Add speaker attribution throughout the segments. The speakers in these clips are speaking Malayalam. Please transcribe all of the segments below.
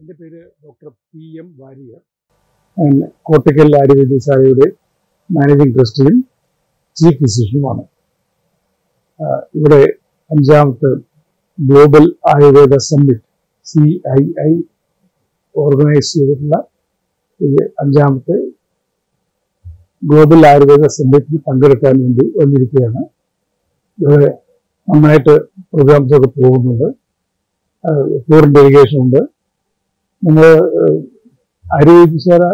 Speaker 1: എന്റെ പേര് doctor P M Warrier. Kottakkal ആയുർവേദശാലയുടെ managing ട്രസ്റ്റിയും ചീഫ് ഫിസിഷ്യനുമാണ് ഇവിടെ അഞ്ചാമത്തെ global Ayurveda summit C I I organise ചെയ്തിട്ടുള്ള അഞ്ചാമത്തെ ഗ്ലോബൽ ആയുർവേദ സമ്മിറ്റിൽ പങ്കെടുക്കാൻ വേണ്ടി വന്നിരിക്കുകയാണ്. ഇവിടെ നന്നായിട്ട് പ്രോഗ്രാംസൊക്കെ പോകുന്നുണ്ട്. ഫോറിൻ ഡെലിഗേഷൻ ഉണ്ട്. നമ്മൾ ആരോഗ്യശാല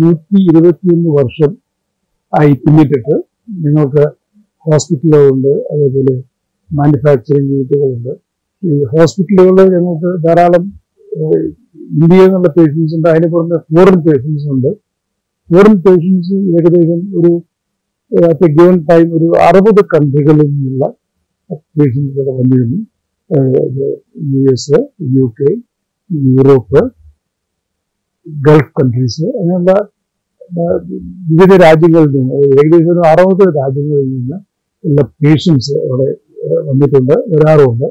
Speaker 1: നൂറ്റി ഇരുപത്തിയൊന്ന് വർഷം ആയി പിന്നിട്ടിട്ട് നിങ്ങൾക്ക് ഹോസ്പിറ്റലുകളുണ്ട് അതേപോലെ മാനുഫാക്ചറിങ് യൂണിറ്റുകളുണ്ട്. ഈ ഹോസ്പിറ്റലുകളിൽ ഞങ്ങൾക്ക് ധാരാളം ഇന്ത്യയിൽ നിന്നുള്ള പേഷ്യൻസ് ഉണ്ട് അതിന് പുറമെ ഫോറിൻ പേഷ്യൻസ് ഉണ്ട്. ഫോറിൻ പേഷ്യൻസ് ഏകദേശം ഒരു അറ്റ് ഗിവൺ ടൈം ഒരു അറുപത് കൺട്രികളിൽ നിന്നുള്ള പേഷ്യൻസ് ഇവിടെ വന്നിരുന്നു. U S U K Europe Gulf countries അങ്ങനെയുള്ള ആ, വിവിധ രാജ്യങ്ങളിൽ നിന്ന് ഏകദേശം അറുപത് രാജ്യങ്ങളിൽ നിന്ന് ഉള്ള പേഷ്യൻസ് അവിടെ വന്നിട്ടുണ്ട് വരാറുമുണ്ട്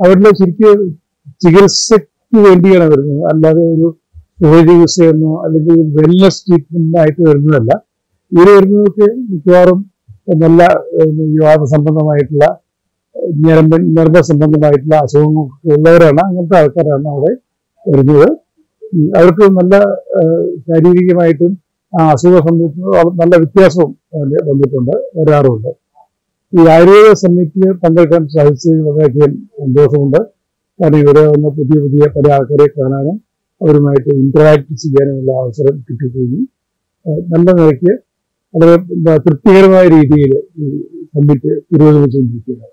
Speaker 1: അവരുടെ ശരിക്കും ചികിത്സയ്ക്ക് വേണ്ടിയാണ് വരുന്നത്. അല്ലാതെ ഒരു സുഖ ചികിത്സയെന്നോ അല്ലെങ്കിൽ വെൽനസ് ട്രീറ്റ്മെന്റ് ആയിട്ട് വരുന്നതല്ല. ഇവർ വരുന്നതൊക്കെ മിക്കവാറും നല്ല യുവാദ സംബന്ധമായിട്ടുള്ള ഞരമ്പ് ഞരമ്പ സംബന്ധമായിട്ടുള്ള അസുഖങ്ങളൊക്കെ ഉള്ളവരാണ് അങ്ങനത്തെ ആൾക്കാരാണ് അവിടെ വരുന്നത്. അവർക്ക് നല്ല ശാരീരികമായിട്ടും ആ അസുഖ സംബന്ധിച്ച് നല്ല വ്യത്യാസവും വന്നിട്ടുണ്ട് വരാറുമുണ്ട്. ഈ ആയുർവേദ സമിതിക്ക് പങ്കെടുക്കാൻ സാധിച്ചതിൽ വളരെയധികം സന്തോഷമുണ്ട്. കാരണം ഇവിടെ വന്ന പുതിയ പുതിയ പല ആൾക്കാരെ കാണാനും അവരുമായിട്ട് ഇന്ററാക്ട് ചെയ്യാനുമുള്ള അവസരം കിട്ടിക്കഴിഞ്ഞു. നല്ല നിലയ്ക്ക് വളരെ തൃപ്തികരമായ രീതിയിൽ ഈ സമ്മിറ്റ് പുരോഗമിച്ചുകൊണ്ടിരിക്കുകയാണ്.